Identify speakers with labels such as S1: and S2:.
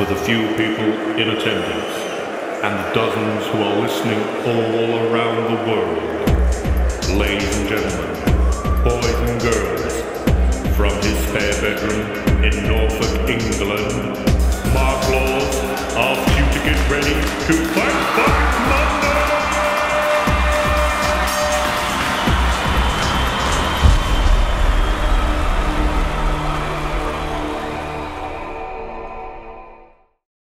S1: for the few people in attendance and the dozens who are listening all around the world. Ladies and gentlemen, boys and girls, from his spare bedroom in Norfolk, England, Mark Laws asks you to get ready to fight!